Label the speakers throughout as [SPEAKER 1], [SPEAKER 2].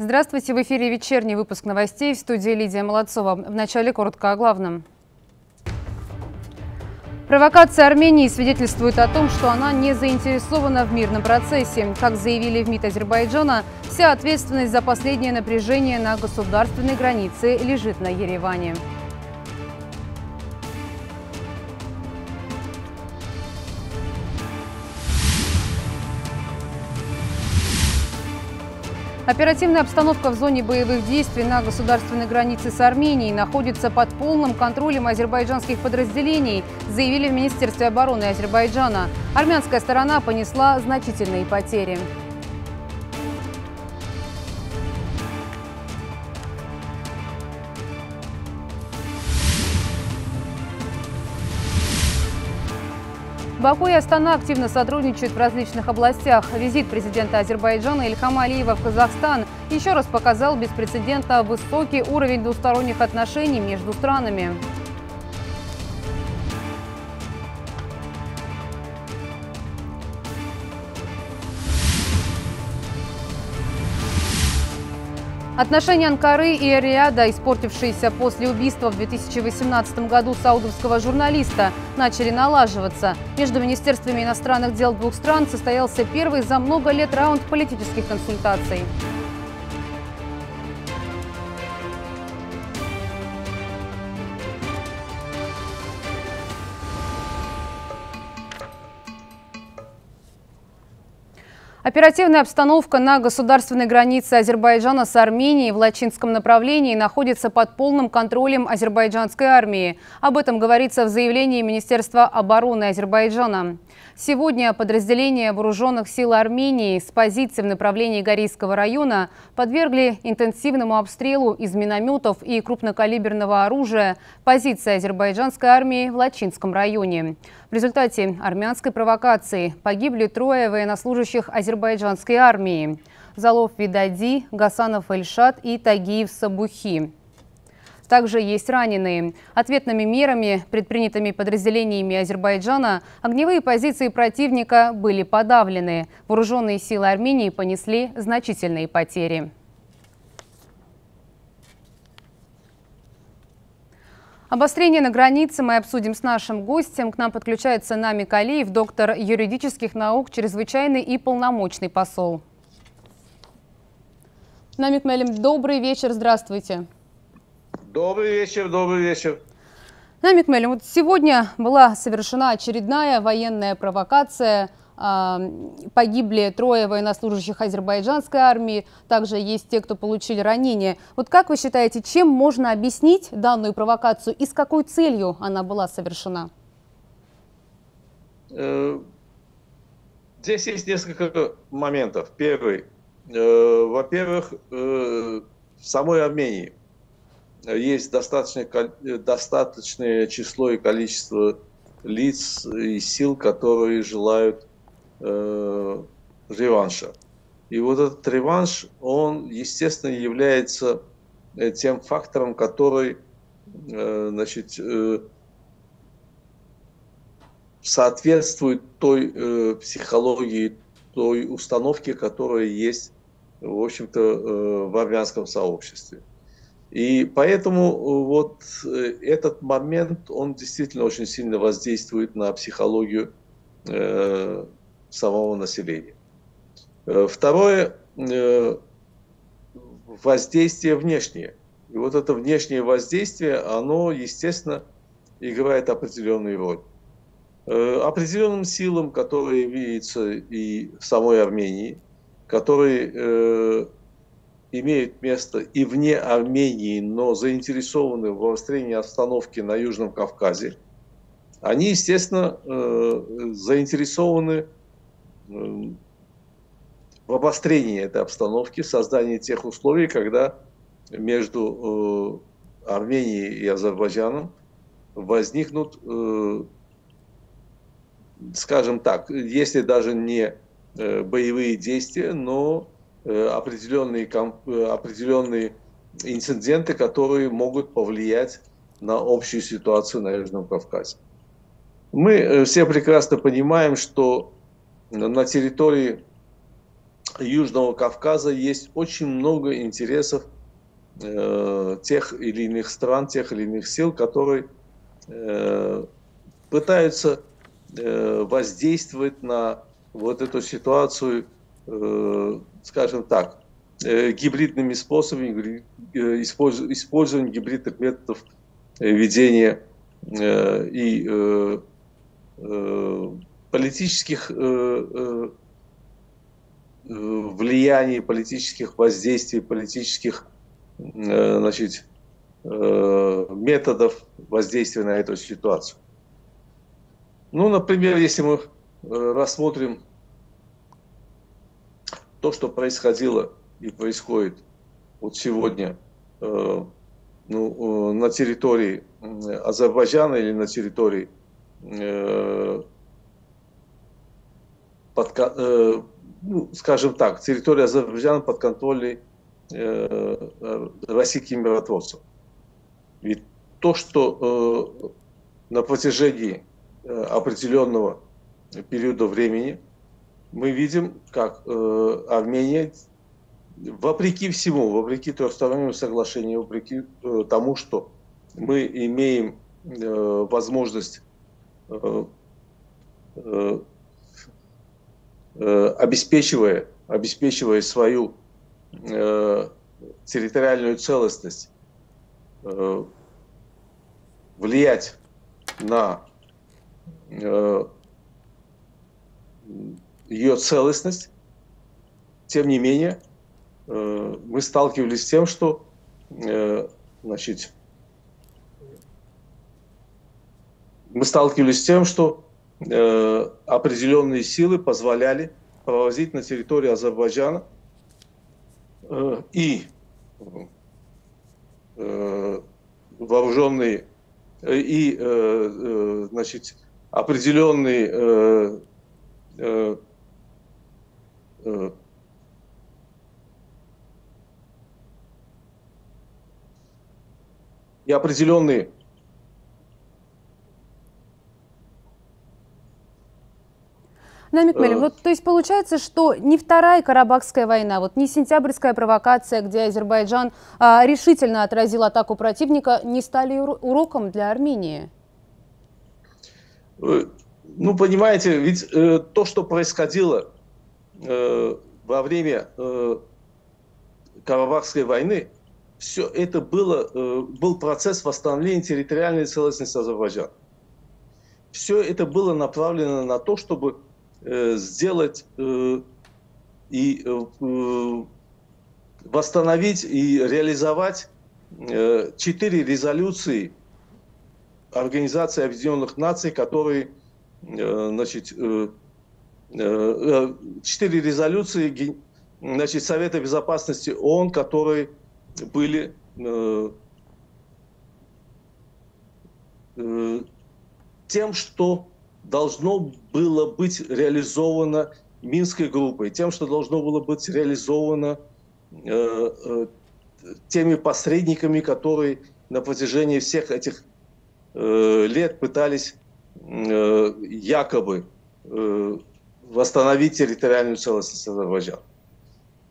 [SPEAKER 1] Здравствуйте, в эфире вечерний выпуск новостей в студии Лидия Молодцова. В начале коротко о главном. Провокация Армении свидетельствует о том, что она не заинтересована в мирном процессе. Как заявили в МИД Азербайджана, вся ответственность за последнее напряжение на государственной границе лежит на Ереване. Оперативная обстановка в зоне боевых действий на государственной границе с Арменией находится под полным контролем азербайджанских подразделений, заявили в Министерстве обороны Азербайджана. Армянская сторона понесла значительные потери. Баку и Астана активно сотрудничают в различных областях. Визит президента Азербайджана Ильхама Алиева в Казахстан еще раз показал беспрецедентно высокий уровень двусторонних отношений между странами. Отношения Анкары и Риада, испортившиеся после убийства в 2018 году саудовского журналиста, начали налаживаться. Между Министерствами иностранных дел двух стран состоялся первый за много лет раунд политических консультаций. Оперативная обстановка на государственной границе Азербайджана с Арменией в Лачинском направлении находится под полным контролем азербайджанской армии. Об этом говорится в заявлении Министерства обороны Азербайджана. Сегодня подразделения вооруженных сил Армении с позиций в направлении Горийского района подвергли интенсивному обстрелу из минометов и крупнокалиберного оружия позиции азербайджанской армии в Лачинском районе. В результате армянской провокации погибли трое военнослужащих азербайджанской армии – Залов Видади, Гасанов Эльшат и Тагиев Сабухи. Также есть раненые. Ответными мерами, предпринятыми подразделениями Азербайджана, огневые позиции противника были подавлены. Вооруженные силы Армении понесли значительные потери. Обострение на границе мы обсудим с нашим гостем. К нам подключается Намик Алиев, доктор юридических наук, чрезвычайный и полномочный посол. Намик Мелим, добрый вечер, здравствуйте.
[SPEAKER 2] Добрый вечер, добрый вечер.
[SPEAKER 1] Намик Мелим, вот сегодня была совершена очередная военная провокация. А, погибли трое военнослужащих азербайджанской армии. Также есть те, кто получили ранения. Вот как вы считаете, чем можно объяснить данную провокацию и с какой целью она была совершена?
[SPEAKER 2] Э, здесь есть несколько моментов. Первый. Э, во-первых, э, в самой Армении есть достаточное, достаточное число и количество лиц и сил, которые желают э, реванша. И вот этот реванш, он, естественно, является э, тем фактором, который э, значит, э, соответствует той э, психологии, той установке, которая есть, в общем-то, э, в армянском сообществе. И поэтому э, вот э, этот момент, он действительно очень сильно воздействует на психологию э, самого населения. Второе, воздействие внешнее. И вот это внешнее воздействие, оно, естественно, играет определенную роль. Определенным силам, которые имеются и в самой Армении, которые имеют место и вне Армении, но заинтересованы в обострении обстановки на Южном Кавказе, они, естественно, э, заинтересованы э, в обострении этой обстановки, в создании тех условий, когда между э, Арменией и Азербайджаном возникнут, скажем так, если даже не боевые действия, но определенные, э, определенные инциденты, которые могут повлиять на общую ситуацию на Южном Кавказе. Мы э, все прекрасно понимаем, что на территории Южного Кавказа есть очень много интересов э, тех или иных стран, тех или иных сил, которые э, пытаются э, воздействовать на вот эту ситуацию, э, скажем так, э, гибридными способами, э, использованием гибридных методов э, ведения э, и э, э, политических э, э, влияний, политических воздействий, политических э, значит, э, методов воздействия на эту ситуацию. Ну, например, если мы э, рассмотрим то, что происходило и происходит вот сегодня э, ну, на территории Азербайджана или на территории э, под, э, ну, скажем так, территория Азербайджана под контролем э, российских миротворцев. Ведь то, что э, на протяжении э, определенного периода времени мы видим, как э, Армения, вопреки всему, вопреки трехстороннему соглашению, вопреки э, тому, что мы имеем э, возможность э, э, Э, обеспечивая, обеспечивая свою э, территориальную целостность, э, влиять на ее целостность, тем не менее, мы сталкивались с тем, что значит, мы сталкивались с тем, что э, определенные силы позволяли провозить на территории Азербайджана э, и э, вооруженные э, и э, э, значит, определенные э, и определенные
[SPEAKER 1] Намик Мелин, э. вот то есть получается, что не вторая Карабахская война, вот не сентябрьская провокация, где Азербайджан а, решительно отразил атаку противника, не стали уроком для Армении?
[SPEAKER 2] Э, ну, понимаете, ведь э, то, что происходило э, во время э, Карабахской войны, все это было, э, был процесс восстановления территориальной целостности Азербайджана. Все это было направлено на то, чтобы Э, сделать э, и э, восстановить и реализовать четыре резолюции Организации Объединенных Наций, которые, значит, четыре резолюции значит, Совета Безопасности ООН, которые были тем, что должно было быть реализовано Минской группой, тем, что должно было быть реализовано э, э, теми посредниками, которые на протяжении всех этих э, лет пытались э, якобы э, восстановить территориальную целостность Азербайджана.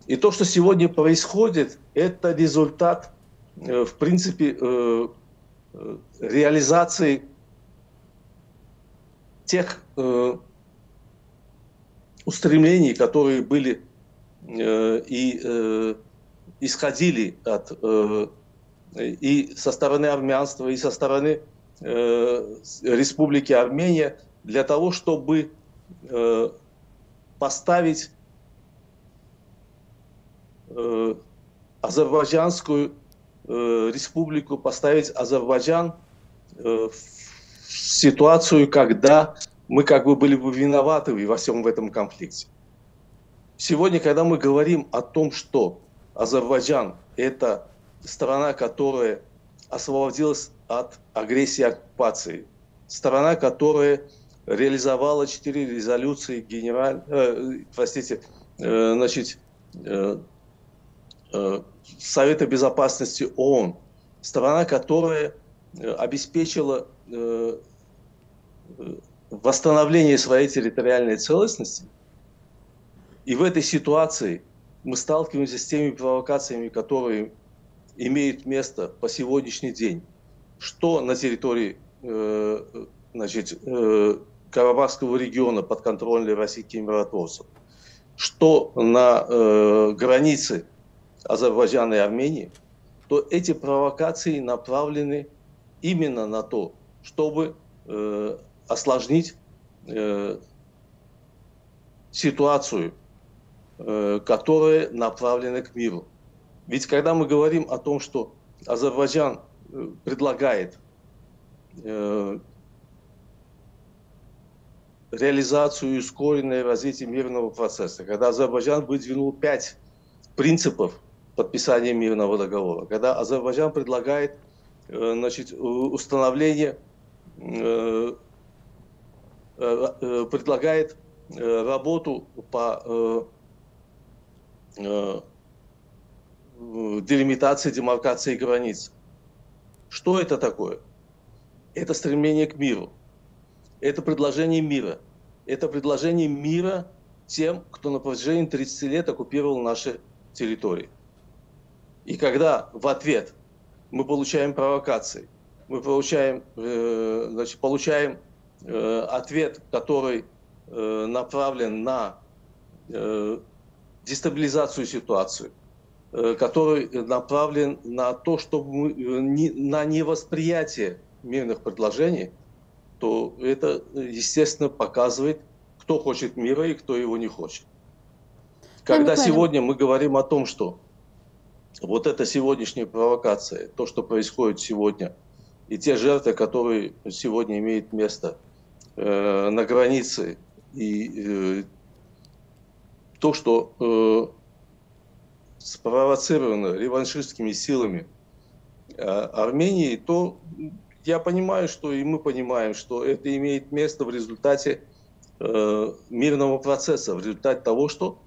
[SPEAKER 2] И то, что сегодня происходит, это результат, э, в принципе, э, э реализации тех устремлений, которые были и исходили от и со стороны армянства, и со стороны Республики Армения для того, чтобы поставить э, Азербайджанскую э, республику, поставить Азербайджан э, в ситуацию, когда мы как бы были бы виноваты во всем в этом конфликте. Сегодня, когда мы говорим о том, что Азербайджан – это страна, которая освободилась от агрессии оккупации, страна, которая реализовала четыре резолюции генераль, э, простите, э, значит, э, э, Совета Безопасности ООН, страна, которая э, обеспечила Э, восстановление своей территориальной целостности, И в этой ситуации мы сталкиваемся с теми провокациями, которые имеют место по сегодняшний день, что на территории э, значит, э, Карабахского региона под контролем российских миротворцев, что на э, границе Азербайджана и Армении, то эти провокации направлены именно на то, чтобы э, осложнить э, ситуацию, э, которая направлена к миру. Ведь когда мы говорим о том, что Азербайджан э, предлагает э, реализацию и ускоренное развитие мирного процесса, когда Азербайджан выдвинул пять принципов подписания мирного договора, когда Азербайджан предлагает э, значит, установление, э, э, предлагает работу по делимитации, демаркации границ. Что это такое? Это стремление к миру это предложение мира. Это предложение мира тем, кто на протяжении 30 лет оккупировал наши территории. И когда в ответ мы получаем провокации, мы получаем, э, значит, получаем э, ответ, который э, направлен на э, дестабилизацию ситуации, э, который направлен на то, чтобы мы, э, не, на невосприятие мирных предложений – то это, естественно, показывает, кто хочет мира и кто его не хочет. Когда сегодня мы говорим о том, что вот эта сегодняшняя провокация, то, что происходит сегодня, и те жертвы, которые сегодня имеют место э, на границе, и э, то, что э, спровоцировано реваншистскими силами э, Армении, то я понимаю, что и мы понимаем, что это имеет место в результате э, мирного процесса, в результате того, что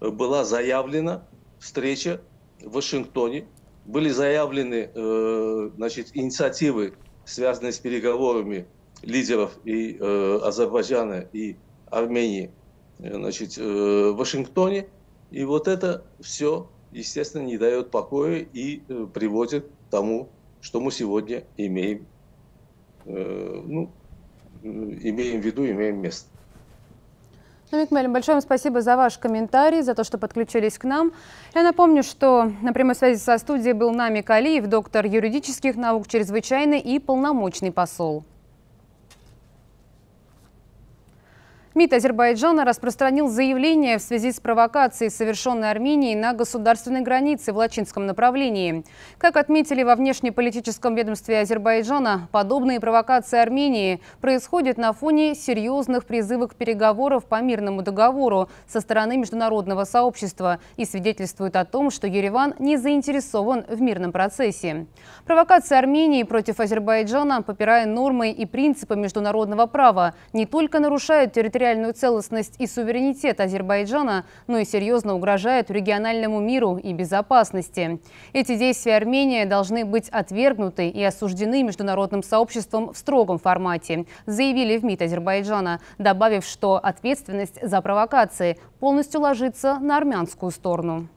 [SPEAKER 2] была заявлена встреча в Вашингтоне, были заявлены э, значит, инициативы, связанные с переговорами лидеров и э, Азербайджана и Армении значит, э, в Вашингтоне. И вот это все, естественно, не дает покоя и э, приводит к тому, что мы сегодня имеем Э, ну, имеем в виду, имеем место.
[SPEAKER 1] Ну, Микмелин, большое вам спасибо за ваш комментарий, за то, что подключились к нам. Я напомню, что на прямой связи со студией был Нами Калиев, доктор юридических наук, чрезвычайный и полномочный посол. МИД Азербайджана распространил заявление в связи с провокацией, совершенной Арменией на государственной границе в Лачинском направлении. Как отметили во внешнеполитическом ведомстве Азербайджана, подобные провокации Армении происходят на фоне серьезных призывов к переговорам по мирному договору со стороны международного сообщества и свидетельствуют о том, что Ереван не заинтересован в мирном процессе. Провокации Армении против Азербайджана, попирая нормы и принципы международного права, не только нарушают территориальную территориальную целостность и суверенитет Азербайджана, но и серьезно угрожают региональному миру и безопасности. Эти действия Армении должны быть отвергнуты и осуждены международным сообществом в строгом формате, заявили в МИД Азербайджана, добавив, что ответственность за провокации полностью ложится на армянскую сторону.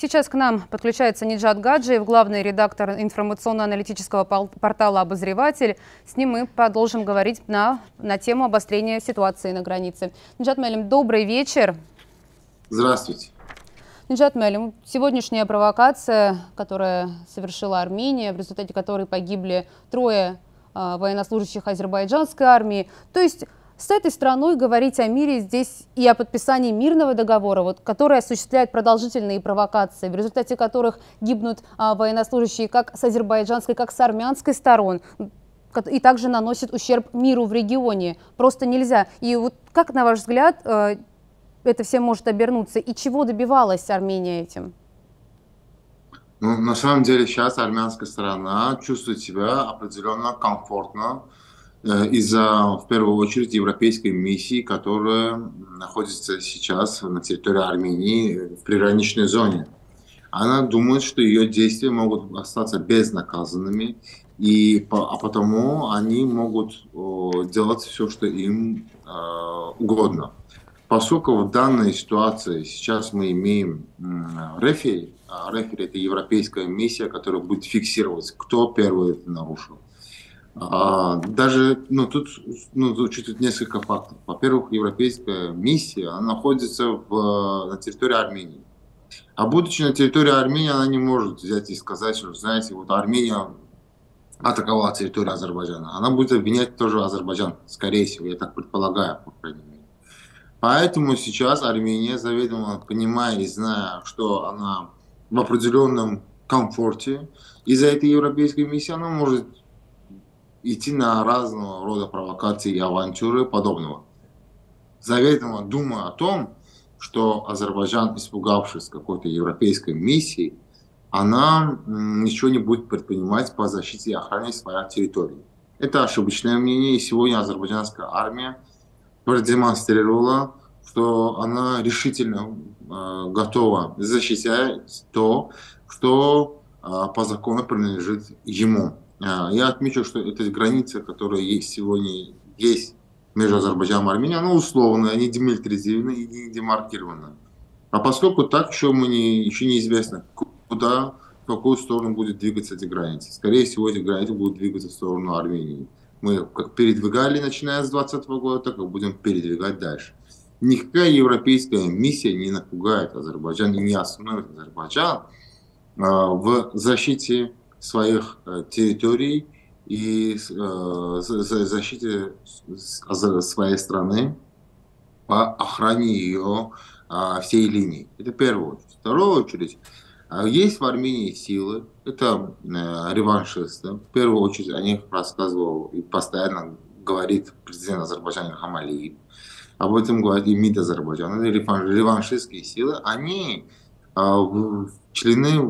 [SPEAKER 1] Сейчас к нам подключается Ниджат Гаджиев, главный редактор информационно-аналитического портала «Обозреватель». С ним мы продолжим говорить на, на тему обострения ситуации на границе. Ниджат Мелим, добрый вечер.
[SPEAKER 3] Здравствуйте.
[SPEAKER 1] Ниджат Мелим, сегодняшняя провокация, которая совершила Армения, в результате которой погибли трое э, военнослужащих азербайджанской армии. То есть с этой страной говорить о мире здесь и о подписании мирного договора, вот, который осуществляет продолжительные провокации, в результате которых гибнут а, военнослужащие как с азербайджанской, как с армянской сторон и также наносит ущерб миру в регионе. Просто нельзя. И вот как, на ваш взгляд, э, это все может обернуться? И чего добивалась Армения этим?
[SPEAKER 3] Ну, на самом деле сейчас армянская сторона чувствует себя определенно комфортно из-за, в первую очередь, европейской миссии, которая находится сейчас на территории Армении в приграничной зоне. она думает, что ее действия могут остаться безнаказанными, и а потому они могут делать все, что им а, угодно. Поскольку в данной ситуации сейчас мы имеем рефери, а рефери это европейская миссия, которая будет фиксировать, кто первый это нарушил. А, даже, ну, тут, ну, чуть несколько фактов. Во-первых, европейская миссия, она находится в, на территории Армении. А будучи на территории Армении, она не может взять и сказать, что, знаете, вот Армения атаковала территорию Азербайджана. Она будет обвинять тоже Азербайджан, скорее всего, я так предполагаю, по крайней мере. Поэтому сейчас Армения заведомо, понимая и зная, что она в определенном комфорте из-за этой европейской миссии, она может идти на разного рода провокации и авантюры подобного. Заведомо думая о том, что Азербайджан, испугавшись какой-то европейской миссии, она ничего не будет предпринимать по защите и охране своей территории. Это ошибочное мнение, и сегодня азербайджанская армия продемонстрировала, что она решительно э, готова защищать то, что э, по закону принадлежит ему. Э, я отмечу, что эта граница, которая есть сегодня есть между Азербайджаном и Арменией, она условная, не демилитаризирована и не демаркирована. А поскольку так еще, мы не, еще неизвестно, куда, в какую сторону будет двигаться эти границы. Скорее всего, эти границы будут двигаться в сторону Армении. Мы как передвигали, начиная с 2020 года, так и будем передвигать дальше. Никакая европейская миссия не напугает Азербайджан и не остановит Азербайджан а, в защите своих э, территорий и э, защите своей страны по охране ее а, всей линии. Это первая очередь. Вторая очередь, а есть в Армении силы, это э, реваншисты. В первую очередь о них рассказывал и постоянно говорит президент Азербайджана Хамалиев. Об этом говорит и МИД Азербайджана. Реваншистские силы. Они а, члены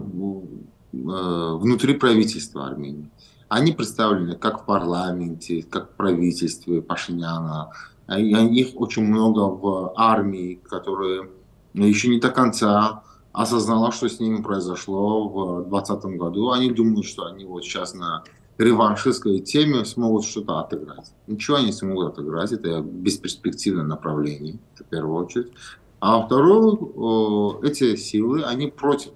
[SPEAKER 3] внутри правительства Армении. Они представлены как в парламенте, как в правительстве Пашиняна. Их очень много в армии, которые еще не до конца осознала, что с ними произошло в 2020 году. Они думают, что они вот сейчас на реваншистской теме смогут что-то отыграть. Ничего они не смогут отыграть, это бесперспективное направление, в первую очередь. А второе, эти силы, они против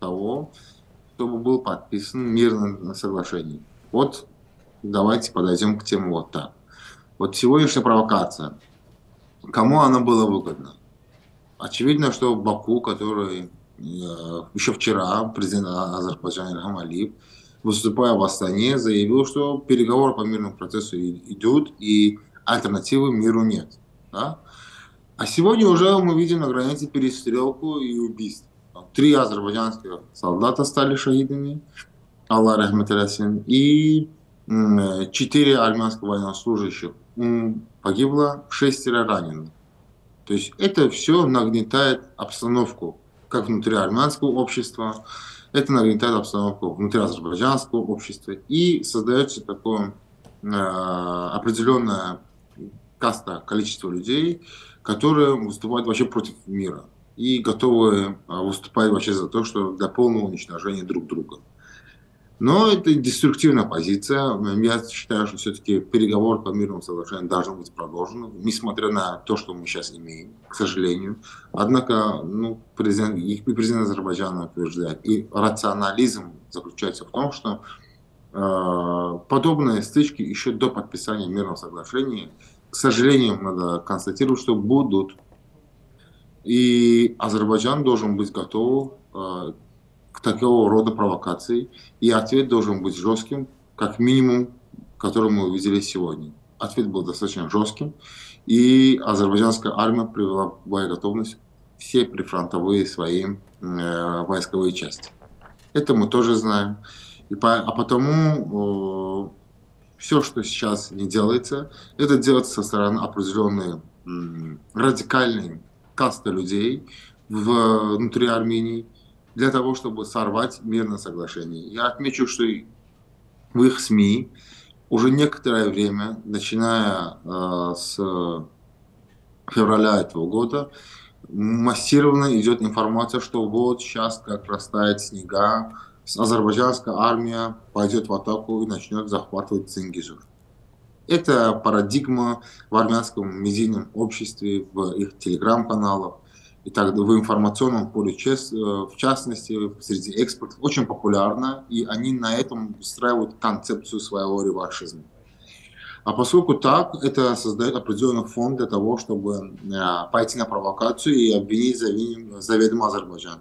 [SPEAKER 3] того, чтобы был подписан мирное соглашение. Вот давайте подойдем к теме вот так. Вот сегодняшняя провокация. Кому она была выгодна? Очевидно, что Баку, который э, еще вчера президент Азербайджана Ильхам Алиев, выступая в Астане, заявил, что переговоры по мирному процессу идут и альтернативы миру нет. Да? А сегодня уже мы видим на границе перестрелку и убийство. Три азербайджанских солдата стали шахидами, Аллах Рахматалясин, и четыре армянских военнослужащих погибло, шестеро раненых. То есть это все нагнетает обстановку как внутри армянского общества, это нагнетает обстановку внутри азербайджанского общества. И создается такое э, определенное каста, количество людей, которые выступают вообще против мира и готовы э, выступать вообще за то, что для полного уничтожения друг друга. Но это деструктивная позиция. Я считаю, что все-таки переговоры по мирному соглашению должны быть продолжены, несмотря на то, что мы сейчас имеем, к сожалению. Однако ну, президент, и президент Азербайджана утверждает, и рационализм заключается в том, что э, подобные стычки еще до подписания мирного соглашения, к сожалению, надо констатировать, что будут. И Азербайджан должен быть готов э, к такого рода провокации, и ответ должен быть жестким, как минимум, который мы увидели сегодня. Ответ был достаточно жестким, и азербайджанская армия привела боеготовность все прифронтовые свои э, войсковые части. Это мы тоже знаем. И по, а потому э, все, что сейчас не делается, это делается со стороны определенной э, радикальной касты людей внутри Армении, для того, чтобы сорвать мирное соглашение. Я отмечу, что в их СМИ уже некоторое время, начиная э, с февраля этого года, массированно идет информация, что вот сейчас как растает снега, азербайджанская армия пойдет в атаку и начнет захватывать Цингизур. Это парадигма в армянском медийном обществе, в их телеграм-каналах и так в информационном поле, э, в частности, среди экспертов, очень популярна, и они на этом устраивают концепцию своего реваншизма. А поскольку так, это создает определенный фон для того, чтобы э, пойти на провокацию и обвинить заведомо Азербайджан.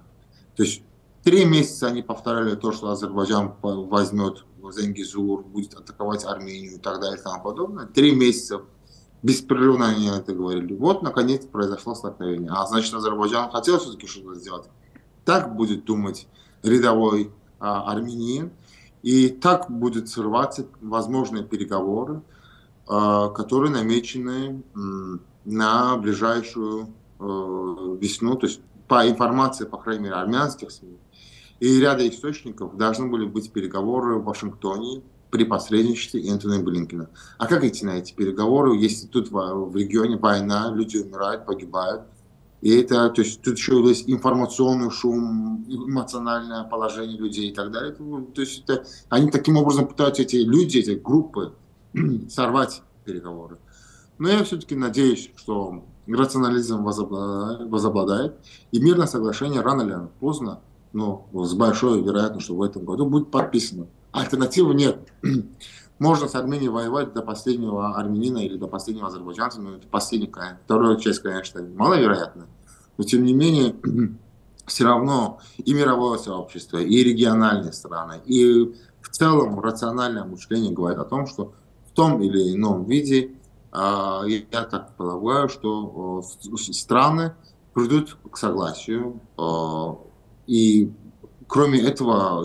[SPEAKER 3] То есть три месяца они повторяли то, что Азербайджан возьмет Зенгизур, будет атаковать Армению и так далее и тому подобное. Три месяца беспрерывно они это говорили. Вот, наконец, произошло столкновение. А значит, Азербайджан хотел все-таки что-то сделать. Так будет думать рядовой а, армянин. И так будет срываться возможные переговоры, а, которые намечены м, на ближайшую э, весну. То есть по информации, по крайней мере, армянских СМИ, и ряда источников должны были быть переговоры в Вашингтоне при посредничестве Энтони Блинкина. А как идти на эти переговоры, если тут в, регионе война, люди умирают, погибают, и это, то есть тут еще есть информационный шум, эмоциональное положение людей и так далее. То есть это, они таким образом пытаются эти люди, эти группы сорвать переговоры. Но я все-таки надеюсь, что рационализм возобладает, возобладает, и мирное соглашение рано или поздно но ну, с большой вероятностью, что в этом году будет подписано. Альтернативы нет. Можно с Арменией воевать до последнего армянина или до последнего азербайджанца, но это последний, вторая часть, конечно, маловероятно. Но тем не менее, все равно и мировое сообщество, и региональные страны, и в целом рациональное мышление говорит о том, что в том или ином виде, а, я так полагаю, что страны придут к согласию а, и кроме этого,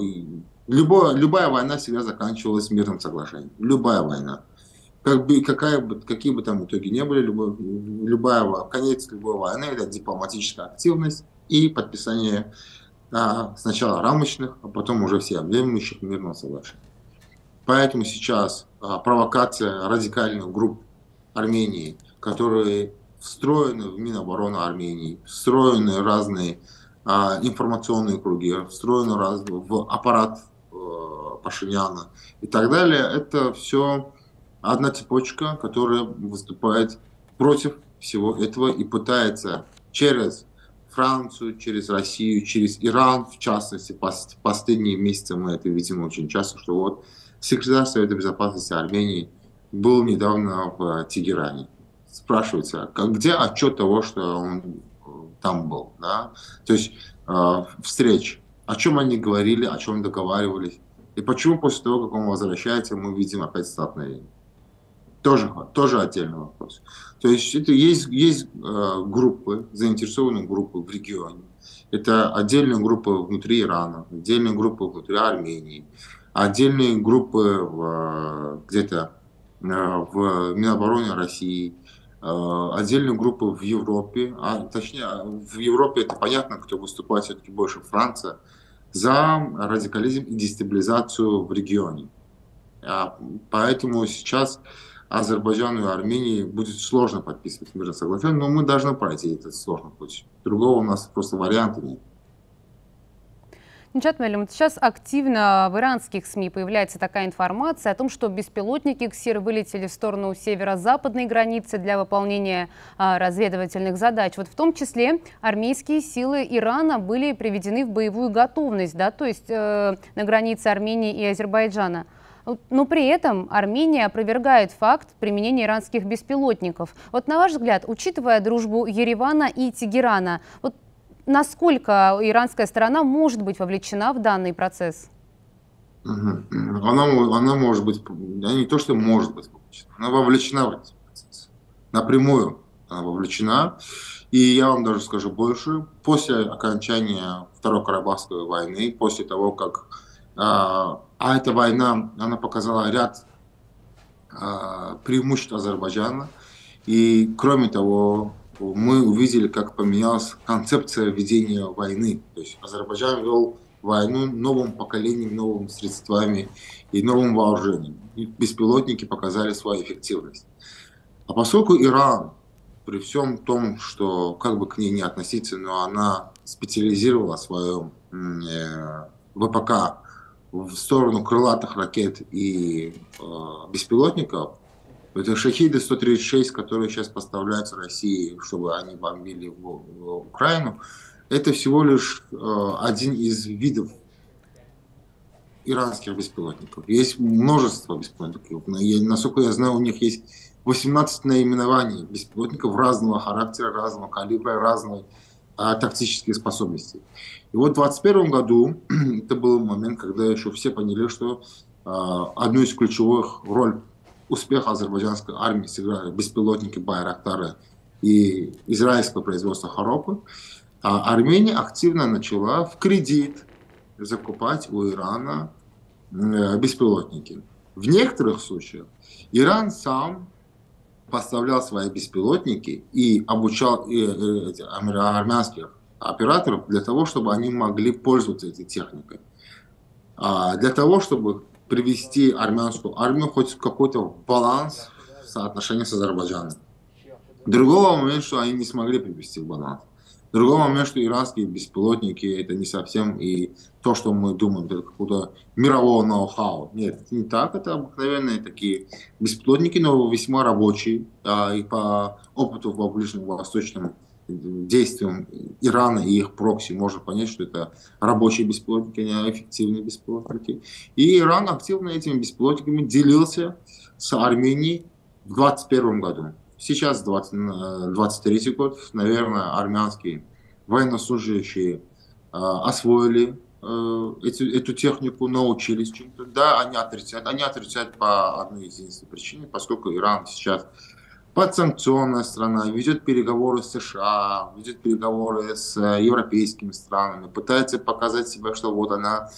[SPEAKER 3] любое, любая война всегда заканчивалась мирным соглашением. Любая война. Как бы, какая какие бы там итоги не были, любой, любая, конец любой войны – это дипломатическая активность и подписание а, сначала рамочных, а потом уже всеобъемлющих мирного соглашения. Поэтому сейчас а, провокация радикальных групп Армении, которые встроены в Минобороны Армении, встроены разные информационные круги, встроены раз, в аппарат э, Пашиняна и так далее. Это все одна цепочка, которая выступает против всего этого и пытается через Францию, через Россию, через Иран, в частности, последние месяцы мы это видим очень часто, что вот секретарь Совета Безопасности Армении был недавно в Тегеране. Спрашивается, а где отчет того, что он там был. Да? То есть э, встреч, о чем они говорили, о чем договаривались. И почему после того, как он возвращается, мы видим опять столкновение. Тоже, тоже отдельный вопрос. То есть это есть, есть э, группы, заинтересованные группы в регионе. Это отдельные группы внутри Ирана, отдельные группы внутри Армении, отдельные группы в, где-то э, в Минобороне России, Э, отдельную группу в Европе, а точнее в Европе это понятно, кто выступает все-таки больше Франция, за радикализм и дестабилизацию в регионе. А, поэтому сейчас Азербайджану и Армении будет сложно подписывать мирное соглашение, но мы должны пройти этот сложный путь. Другого у нас просто варианта нет.
[SPEAKER 1] Ничат Мелим, сейчас активно в иранских СМИ появляется такая информация о том, что беспилотники КСИР вылетели в сторону северо-западной границы для выполнения а, разведывательных задач. Вот в том числе армейские силы Ирана были приведены в боевую готовность, да, то есть э, на границе Армении и Азербайджана. Но при этом Армения опровергает факт применения иранских беспилотников. Вот на ваш взгляд, учитывая дружбу Еревана и Тегерана, вот Насколько иранская сторона может быть вовлечена в данный процесс?
[SPEAKER 3] Она, она может быть, не то, что может быть вовлечена, она вовлечена в этот процесс. Напрямую она вовлечена. И я вам даже скажу больше, после окончания Второй Карабахской войны, после того, как а, а эта война, она показала ряд а, преимуществ Азербайджана, и кроме того, мы увидели, как поменялась концепция ведения войны. То есть Азербайджан вел войну новым поколением, новыми средствами и новым вооружением. И беспилотники показали свою эффективность. А поскольку Иран при всем том, что как бы к ней не относиться, но она специализировала свою э, ВПК в сторону крылатых ракет и э, беспилотников, это шахиды 136, которые сейчас поставляются России, чтобы они бомбили в, в Украину, это всего лишь э, один из видов иранских беспилотников. Есть множество беспилотников. Насколько я знаю, у них есть 18 наименований беспилотников разного характера, разного калибра, разной а, тактических способностей. И вот в 2021 году это был момент, когда еще все поняли, что а, одну из ключевых роль успеха азербайджанской армии сыграли беспилотники Байрактары и израильское производство Харопы. А Армения активно начала в кредит закупать у Ирана э, беспилотники. В некоторых случаях Иран сам поставлял свои беспилотники и обучал и, и, армянских операторов для того, чтобы они могли пользоваться этой техникой. А для того, чтобы привести армянскую армию хоть в какой-то баланс в соотношении с Азербайджаном. Другого момента, что они не смогли привести в баланс. Другой момент, что иранские беспилотники это не совсем и то, что мы думаем, это какого-то мирового ноу-хау. Нет, не так, это обыкновенные такие беспилотники, но весьма рабочие. А, и по опыту в Ближнем Восточном действиям Ирана и их прокси можно понять, что это рабочие беспилотники, а не эффективные беспилотники. И Иран активно этими беспилотниками делился с Арменией в 2021 году. Сейчас 20, 23 э, год, наверное, армянские военнослужащие э, освоили э, эту, эту технику, научились чем-то. Да, они отрицают. Они отрицают по одной единственной причине, поскольку Иран сейчас подсанкционная страна, ведет переговоры с США, ведет переговоры с европейскими странами, пытается показать себя, что вот она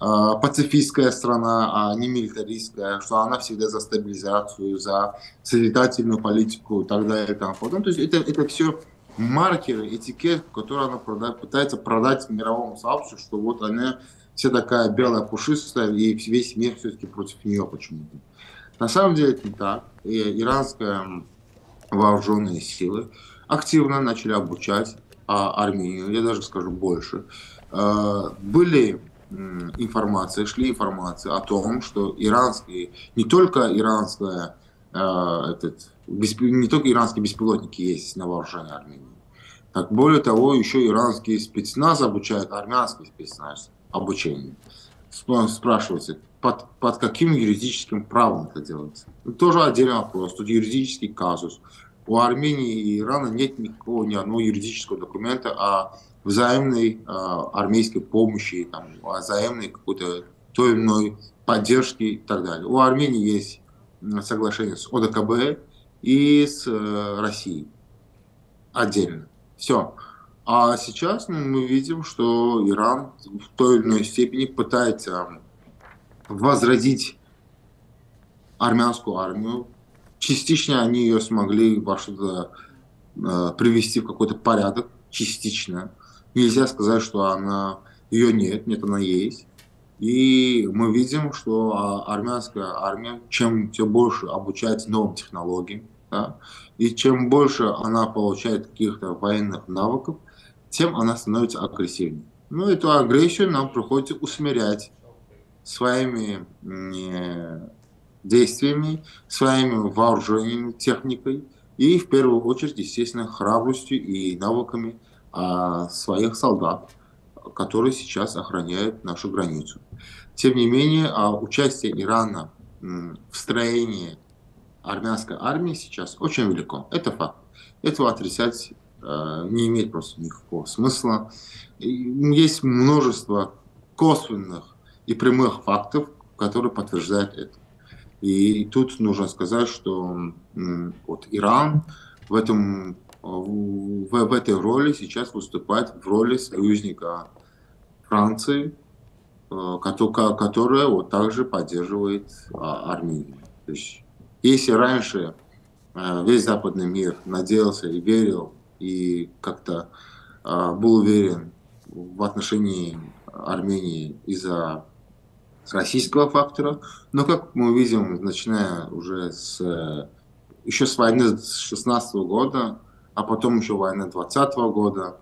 [SPEAKER 3] а, пацифистская страна, а не милитаристская, что она всегда за стабилизацию, за созидательную политику и так далее и тому подобное. То есть это, это все маркеры, этикет, который она продает, пытается продать мировому сообществу, что вот она вся такая белая, пушистая, и весь мир все-таки против нее почему-то. На самом деле это не так. И иранская вооруженные силы активно начали обучать а, Армению, я даже скажу больше. А, были информация, шли информации о том, что иранские, не только иранская, э, этот, не только иранские беспилотники есть на вооружении Армении. Так, более того, еще иранский спецназ обучает армянский спецназ обучение. Спрашивается, под, под каким юридическим правом это делается? Тоже отдельный вопрос. Тут юридический казус. У Армении и Ирана нет никакого ни одного юридического документа о взаимной э, армейской помощи, там, взаимной какой-то той или иной поддержки и так далее. У Армении есть соглашение с ОДКБ и с э, Россией отдельно. Все. А сейчас ну, мы видим, что Иран в той или иной степени пытается возродить армянскую армию. Частично они ее смогли во что-то э, привести в какой-то порядок, частично нельзя сказать, что она, ее нет, нет, она есть. И мы видим, что а, армянская армия, чем все больше обучается новым технологиям, да, и чем больше она получает каких-то военных навыков, тем она становится агрессивнее. Ну, эту агрессию нам приходится усмирять своими действиями, своими вооружениями, техникой и, в первую очередь, естественно, храбростью и навыками а, своих солдат, которые сейчас охраняют нашу границу. Тем не менее, а, участие Ирана в строении армянской армии сейчас очень велико. Это факт. Этого отрицать а, не имеет просто никакого смысла. Есть множество косвенных и прямых фактов, которые подтверждают это. И тут нужно сказать, что вот Иран в этом в, в этой роли сейчас выступает в роли союзника Франции, э, которая вот также поддерживает а, Армению. То есть, если раньше весь западный мир надеялся и верил, и как-то а, был уверен в отношении Армении из-за российского фактора, но как мы видим, начиная уже с еще с войны с 16 года, а потом еще война 20 года.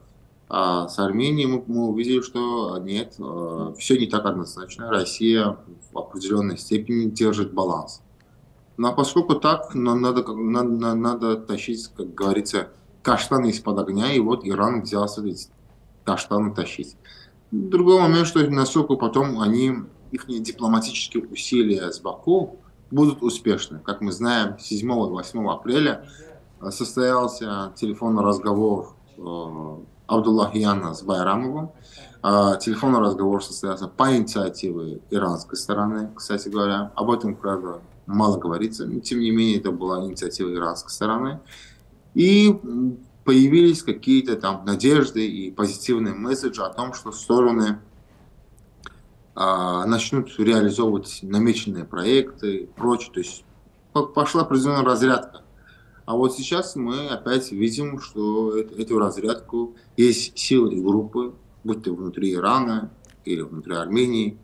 [SPEAKER 3] А с Арменией мы, мы увидели, что нет, э, все не так однозначно. Россия в определенной степени держит баланс. А поскольку так, но надо, надо, надо тащить, как говорится, каштаны из-под огня, и вот Иран взялся эти каштаны тащить. Другой момент, что насколько потом они, их дипломатические усилия с Баку будут успешны. Как мы знаем, 7-8 апреля состоялся телефонный разговор э, Абдуллахияна с Байрамовым. А, телефонный разговор состоялся по инициативе иранской стороны, кстати говоря. Об этом, правда, мало говорится. Но, тем не менее, это была инициатива иранской стороны. И появились какие-то там надежды и позитивные месседжи о том, что стороны а, начнут реализовывать намеченные проекты и прочее. То есть пошла определенная разрядка. А вот сейчас мы опять видим, что эту разрядку есть силы и группы, будь то внутри Ирана или внутри Армении,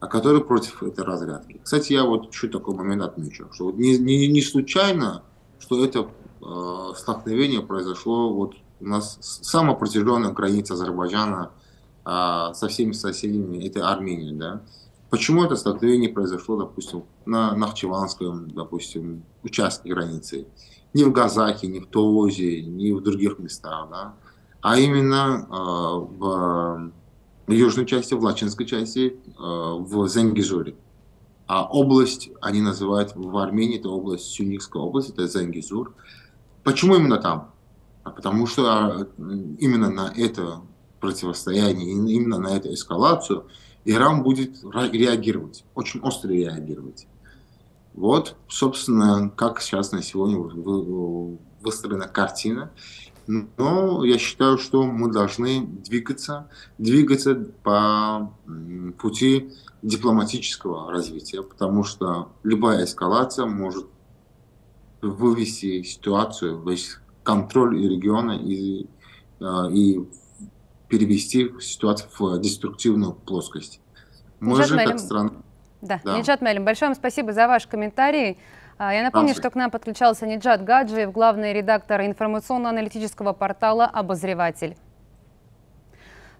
[SPEAKER 3] а которые против этой разрядки. Кстати, я вот еще такой момент отмечу, что не, не, не случайно, что это э, столкновение произошло вот у нас самая протяженная граница Азербайджана э, со всеми соседями, это Армения, да. Почему это столкновение произошло, допустим, на Нахчеванском, допустим, участке границы? не в Газахе, не в Тоозе, не в других местах, да, а именно э, в южной части, в лачинской части, э, в Зенгизуре. А область, они называют в Армении, это область, Сюникская область, это Зенгизур. Почему именно там? А потому что а, именно на это противостояние, именно на эту эскалацию Иран будет реагировать, очень остро реагировать. Вот, собственно, как сейчас на сегодня выстроена картина. Но я считаю, что мы должны двигаться, двигаться по пути дипломатического развития, потому что любая эскалация может вывести ситуацию, контроль региона и, э, и перевести ситуацию в деструктивную плоскость.
[SPEAKER 1] Мы же как страна да, да. Ниджат Мелим, большое вам спасибо за ваш комментарий. А, я напомню, что к нам подключался Ниджат Гаджиев, главный редактор информационно-аналитического портала «Обозреватель».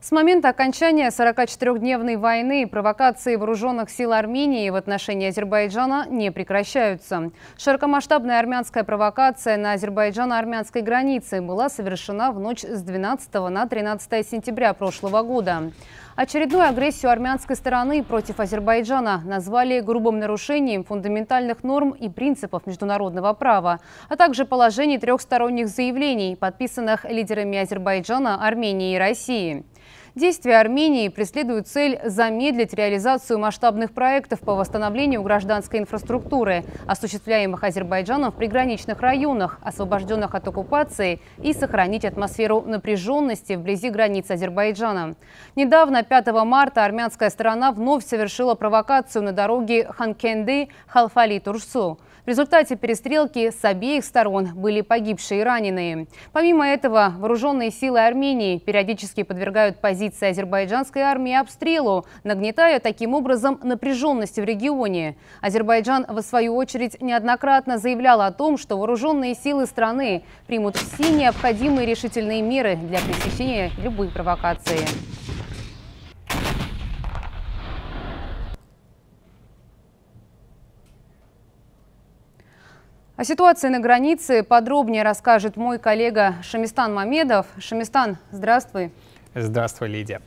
[SPEAKER 1] С момента окончания 44-дневной войны провокации вооруженных сил Армении в отношении Азербайджана не прекращаются. Широкомасштабная армянская провокация на азербайджано-армянской границе была совершена в ночь с 12 на 13 сентября прошлого года. Очередную агрессию армянской стороны против Азербайджана назвали грубым нарушением фундаментальных норм и принципов международного права, а также положений трехсторонних заявлений, подписанных лидерами Азербайджана, Армении и России. Действия Армении преследуют цель замедлить реализацию масштабных проектов по восстановлению гражданской инфраструктуры, осуществляемых Азербайджаном в приграничных районах, освобожденных от оккупации, и сохранить атмосферу напряженности вблизи границ Азербайджана. Недавно, 5 марта, армянская сторона вновь совершила провокацию на дороге Ханкенды-Халфали-Турсу. В результате перестрелки с обеих сторон были погибшие и раненые. Помимо этого, вооруженные силы Армении периодически подвергают позиции азербайджанской армии обстрелу, нагнетая таким образом напряженность в регионе. Азербайджан, в свою очередь, неоднократно заявлял о том, что вооруженные силы страны примут все необходимые решительные меры для пресечения любой провокации. О ситуации на границе подробнее расскажет мой коллега Шамистан Мамедов. Шамистан, здравствуй.
[SPEAKER 4] Здравствуй, Лидия.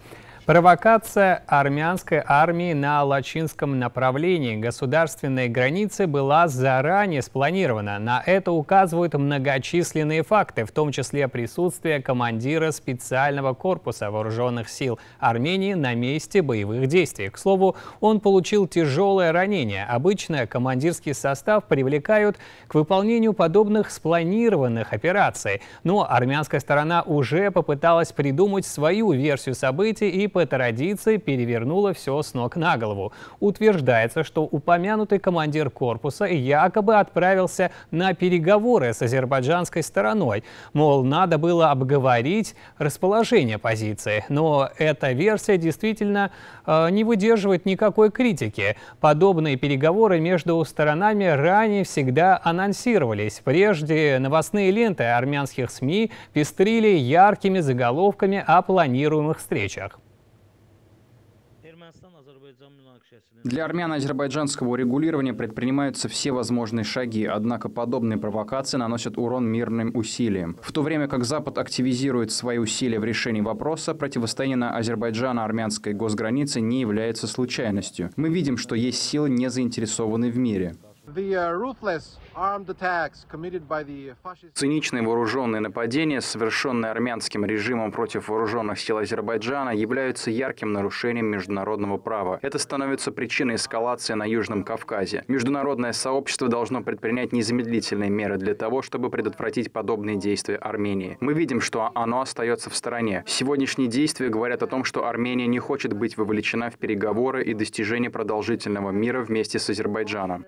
[SPEAKER 4] Провокация армянской армии на Лачинском направлении государственной границы была заранее спланирована. На это указывают многочисленные факты, в том числе присутствие командира специального корпуса вооруженных сил Армении на месте боевых действий. К слову, он получил тяжелое ранение. Обычно командирский состав привлекают к выполнению подобных спланированных операций. Но армянская сторона уже попыталась придумать свою версию событий и по традиции перевернуло все с ног на голову. Утверждается, что упомянутый командир корпуса якобы отправился на переговоры с азербайджанской стороной. Мол, надо было обговорить расположение позиции. Но эта версия действительно э, не выдерживает никакой критики. Подобные переговоры между сторонами ранее всегда анонсировались. Прежде новостные ленты армянских СМИ пестрили яркими заголовками о планируемых встречах.
[SPEAKER 5] Для армян азербайджанского урегулирования предпринимаются все возможные шаги, однако подобные провокации наносят урон мирным усилиям. В то время как Запад активизирует свои усилия в решении вопроса, противостояние на Азербайджано-армянской госгранице не является случайностью. Мы видим, что есть силы, не заинтересованные в мире. Uh, Циничные вооруженные нападения, совершенные армянским режимом против вооруженных сил Азербайджана, являются ярким нарушением международного права. Это становится причиной эскалации на Южном Кавказе. Международное сообщество должно предпринять незамедлительные меры для того, чтобы предотвратить подобные действия Армении. Мы видим, что оно остается в стороне. Сегодняшние действия говорят о том, что Армения не хочет быть вовлечена в переговоры и достижение продолжительного мира вместе с Азербайджаном.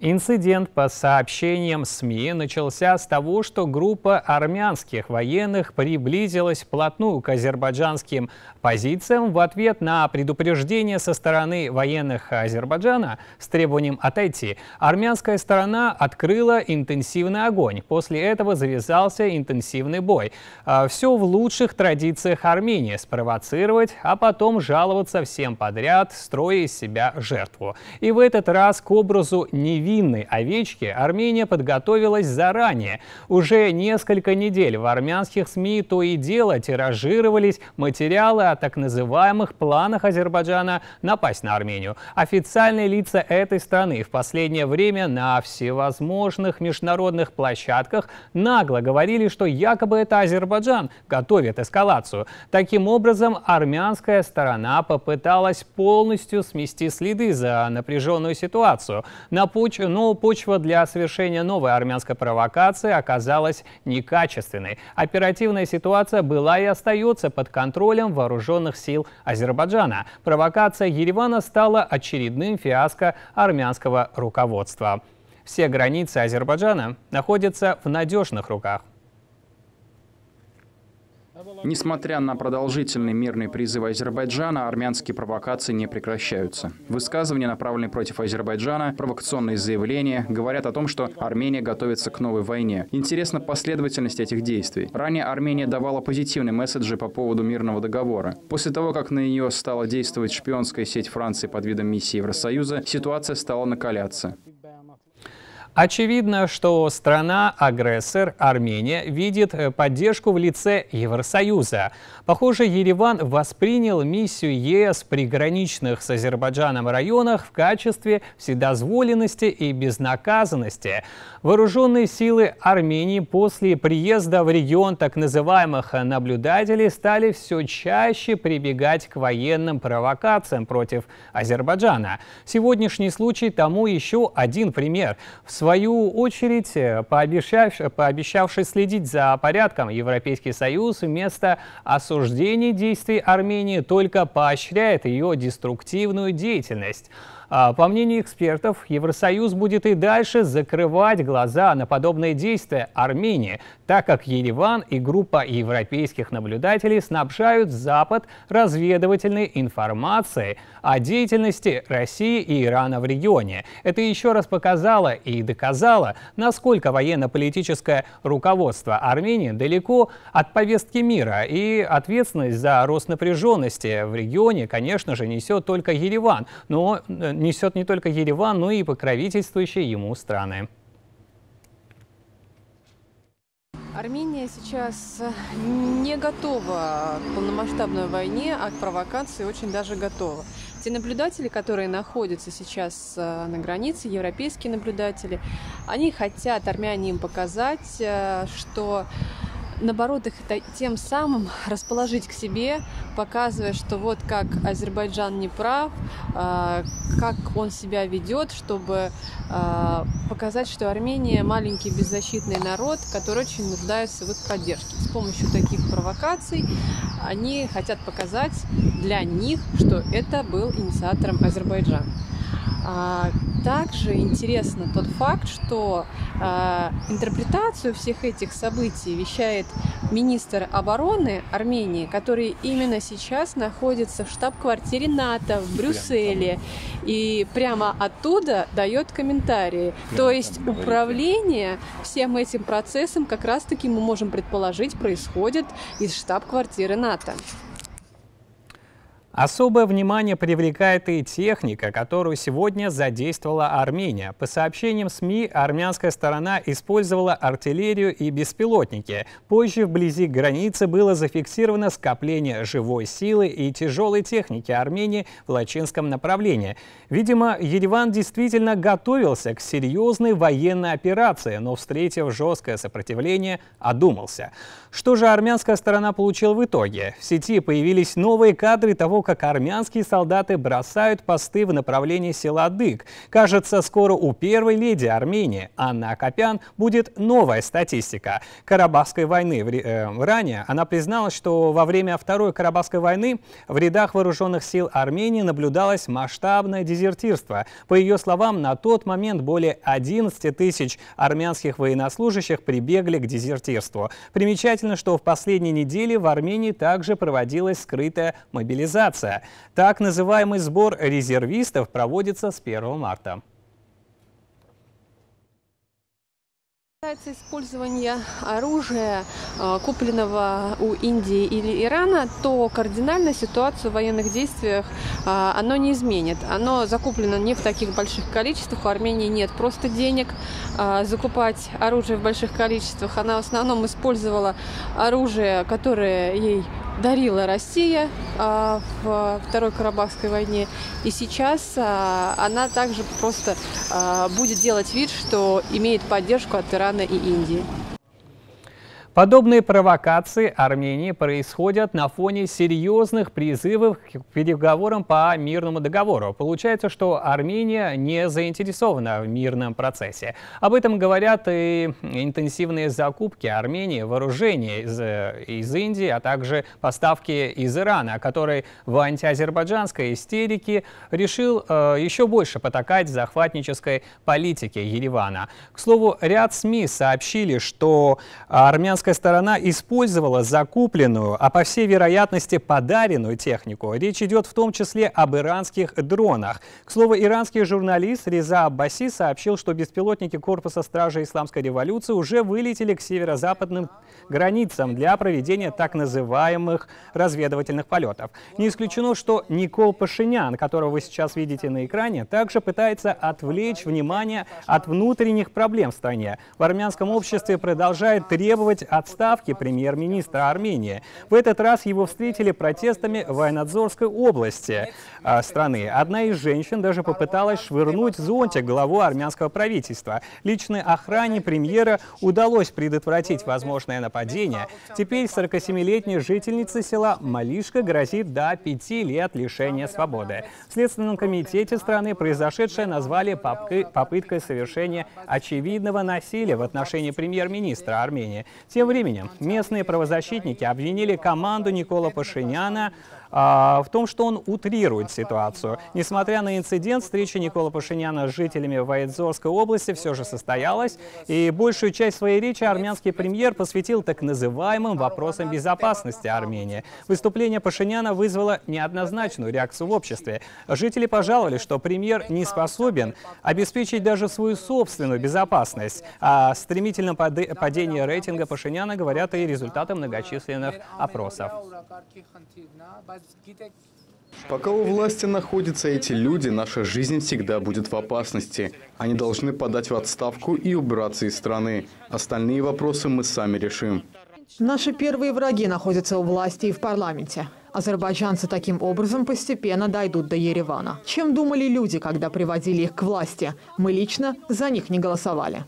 [SPEAKER 4] Инцидент, по сообщениям СМИ, начался с того, что группа армянских военных приблизилась вплотную к азербайджанским позициям в ответ на предупреждение со стороны военных Азербайджана с требованием отойти. Армянская сторона открыла интенсивный огонь. После этого завязался интенсивный бой. А, Все в лучших традициях Армении – спровоцировать, а потом жаловаться всем подряд, строя из себя жертву. И в этот раз к образу невидимого невинной овечки Армения подготовилась заранее. Уже несколько недель в армянских СМИ то и дело тиражировались материалы о так называемых планах Азербайджана напасть на Армению. Официальные лица этой страны в последнее время на всевозможных международных площадках нагло говорили, что якобы это Азербайджан готовит эскалацию. Таким образом, армянская сторона попыталась полностью смести следы за напряженную ситуацию. На почве но почва для совершения новой армянской провокации оказалась некачественной. Оперативная ситуация была и остается под контролем вооруженных сил Азербайджана. Провокация Еревана стала очередным фиаско армянского руководства. Все границы Азербайджана находятся в надежных руках.
[SPEAKER 5] Несмотря на продолжительные мирные призывы Азербайджана, армянские провокации не прекращаются. Высказывания, направленные против Азербайджана, провокационные заявления, говорят о том, что Армения готовится к новой войне. Интересна последовательность этих действий. Ранее Армения давала позитивные месседжи по поводу мирного договора. После того, как на нее стала действовать шпионская сеть Франции под видом миссии Евросоюза, ситуация стала накаляться.
[SPEAKER 4] Очевидно, что страна-агрессор Армения видит э, поддержку в лице Евросоюза. Похоже, Ереван воспринял миссию ЕС в приграничных с Азербайджаном районах в качестве вседозволенности и безнаказанности. Вооруженные силы Армении после приезда в регион так называемых наблюдателей стали все чаще прибегать к военным провокациям против Азербайджана. Сегодняшний случай тому еще один пример. В свою очередь, э, пообещавший, пообещавший следить за порядком, Европейский Союз вместо осуждения действий Армении только поощряет ее деструктивную деятельность. А, по мнению экспертов, Евросоюз будет и дальше закрывать глаза на подобные действия Армении, так как Ереван и группа европейских наблюдателей снабжают Запад разведывательной информацией о деятельности России и Ирана в регионе. Это еще раз показало и доказало, насколько военно-политическое руководство Армении далеко от повестки мира, и ответственность за рост напряженности в регионе, конечно же, несет только Ереван, но э, несет не только Ереван, но и покровительствующие ему страны.
[SPEAKER 6] Армения сейчас не готова к полномасштабной войне, а к провокации очень даже готова. Те наблюдатели, которые находятся сейчас э, на границе, европейские наблюдатели, они хотят армяне им показать, э, что наоборот, их тем самым расположить к себе, показывая, что вот как Азербайджан не прав, а, как он себя ведет, чтобы а, показать, что Армения маленький беззащитный народ, который очень нуждается в их поддержке. С помощью таких провокаций они хотят показать для них, что это был инициатором Азербайджан. А, также интересно тот факт, что э, интерпретацию всех этих событий вещает министр обороны Армении, который именно сейчас находится в штаб-квартире НАТО в Брюсселе и прямо оттуда дает комментарии. То есть управление всем этим процессом как раз-таки мы можем предположить происходит из штаб-квартиры НАТО.
[SPEAKER 4] Особое внимание привлекает и техника, которую сегодня задействовала Армения. По сообщениям СМИ, армянская сторона использовала артиллерию и беспилотники. Позже вблизи границы было зафиксировано скопление живой силы и тяжелой техники Армении в Лачинском направлении. Видимо, Ереван действительно готовился к серьезной военной операции, но, встретив жесткое сопротивление, одумался. Что же армянская сторона получила в итоге? В сети появились новые кадры того, как армянские солдаты бросают посты в направлении села Дык. Кажется, скоро у первой леди Армении, Анны Акопян, будет новая статистика Карабахской войны. Э, ранее она призналась, что во время Второй Карабахской войны в рядах вооруженных сил Армении наблюдалось масштабное дезертирство. По ее словам, на тот момент более 11 тысяч армянских военнослужащих прибегли к дезертирству. Примечательно, что в последние недели в Армении также проводилась скрытая мобилизация мобилизация. Так называемый сбор резервистов проводится с 1 марта.
[SPEAKER 6] касается использования оружия, а, купленного у Индии или Ирана, то кардинально ситуацию в военных действиях а, оно не изменит. Оно закуплено не в таких больших количествах. У Армении нет просто денег а, закупать оружие в больших количествах. Она в основном использовала оружие, которое ей дарила Россия а, в Второй Карабахской войне. И сейчас а, она также просто а, будет делать вид, что имеет поддержку от Ирана и Индии.
[SPEAKER 4] Подобные провокации Армении происходят на фоне серьезных призывов к переговорам по мирному договору. Получается, что Армения не заинтересована в мирном процессе. Об этом говорят и интенсивные закупки Армении вооружений из, из Индии, а также поставки из Ирана, который в антиазербайджанской истерике решил э, еще больше потакать захватнической политике Еревана. К слову, ряд СМИ сообщили, что армянская Украинская сторона использовала закупленную, а по всей вероятности подаренную технику. Речь идет в том числе об иранских дронах. К слову, иранский журналист Реза Аббаси сообщил, что беспилотники Корпуса Стражи Исламской революции уже вылетели к северо-западным границам для проведения так называемых разведывательных полетов. Не исключено, что Никол Пашинян, которого вы сейчас видите на экране, также пытается отвлечь внимание от внутренних проблем в стране. В армянском обществе продолжает требовать отставки премьер-министра Армении. В этот раз его встретили протестами в Айнадзорской области э, страны. Одна из женщин даже попыталась швырнуть зонтик главу армянского правительства. Личной охране премьера удалось предотвратить возможное нападение. Теперь 47-летней жительнице села Малишка грозит до пяти лет лишения свободы. В Следственном комитете страны произошедшее назвали попыткой совершения очевидного насилия в отношении премьер-министра Армении. Тем временем. Местные правозащитники обвинили команду Никола Пашиняна в том, что он утрирует ситуацию. Несмотря на инцидент, встреча Никола Пашиняна с жителями Ваидзорской области все же состоялась, и большую часть своей речи армянский премьер посвятил так называемым вопросам безопасности Армении. Выступление Пашиняна вызвало неоднозначную реакцию в обществе. Жители пожаловали, что премьер не способен обеспечить даже свою собственную безопасность. О стремительном падении рейтинга Пашиняна говорят и результаты многочисленных опросов.
[SPEAKER 7] Пока у власти находятся эти люди, наша жизнь всегда будет в опасности. Они должны подать в отставку и убраться из страны. Остальные вопросы мы сами решим.
[SPEAKER 8] Наши первые враги находятся у власти и в парламенте. Азербайджанцы таким образом постепенно дойдут до Еревана. Чем думали люди, когда приводили их к власти? Мы лично за них не голосовали.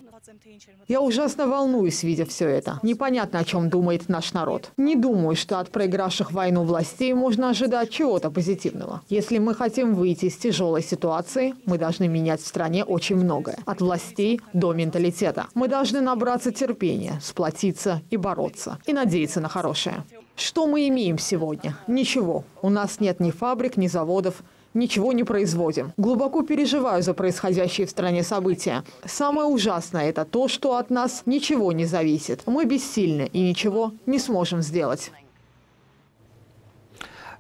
[SPEAKER 8] Я ужасно волнуюсь, видя все это. Непонятно, о чем думает наш народ. Не думаю, что от проигравших войну властей можно ожидать чего-то позитивного. Если мы хотим выйти из тяжелой ситуации, мы должны менять в стране очень многое. От властей до менталитета. Мы должны набраться терпения, сплотиться и бороться. И надеяться на хорошее. Что мы имеем сегодня? Ничего. У нас нет ни фабрик, ни заводов ничего не производим. Глубоко переживаю за происходящие в стране события. Самое ужасное – это то, что от нас ничего не зависит. Мы бессильны и ничего не сможем сделать.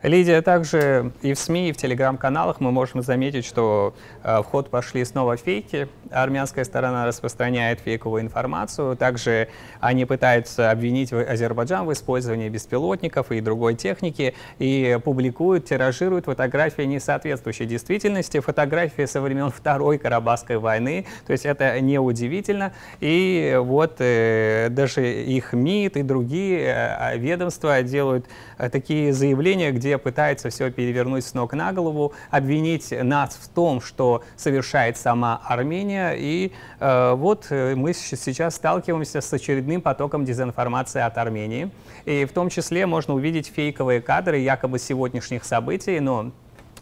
[SPEAKER 4] Лидия, также и в СМИ, и в телеграм-каналах мы можем заметить, что э, в ход пошли снова фейки. Армянская сторона распространяет фейковую информацию. Также они пытаются обвинить Азербайджан в использовании беспилотников и другой техники и публикуют, тиражируют фотографии, не соответствующие действительности. Фотографии со времен Второй Карабахской войны. То есть это неудивительно. И вот э, даже их МИД и другие э, ведомства делают такие заявления, где где пытается все перевернуть с ног на голову, обвинить нас в том, что совершает сама Армения. И э, вот э, мы сейчас сталкиваемся с очередным потоком дезинформации от Армении. И в том числе можно увидеть фейковые кадры якобы сегодняшних событий, но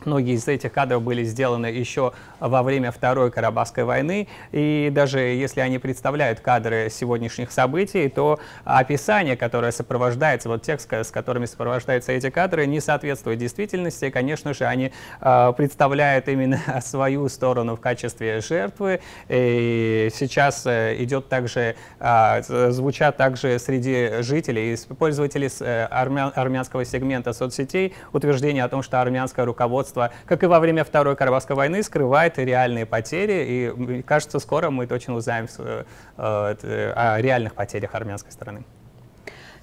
[SPEAKER 4] Многие из этих кадров были сделаны еще во время Второй Карабахской войны, и даже если они представляют кадры сегодняшних событий, то описание, которое сопровождается, вот текст, с которыми сопровождаются эти кадры, не соответствует действительности. Конечно же, они э, представляют именно свою сторону в качестве жертвы. И сейчас э, идет также, э, звучат также среди жителей, пользователей э, армян, армянского сегмента соцсетей утверждение о том, что армянское руководство руководство, как и во время Второй Карабахской войны, скрывает реальные потери. И кажется, скоро мы точно узнаем э, о реальных потерях армянской стороны.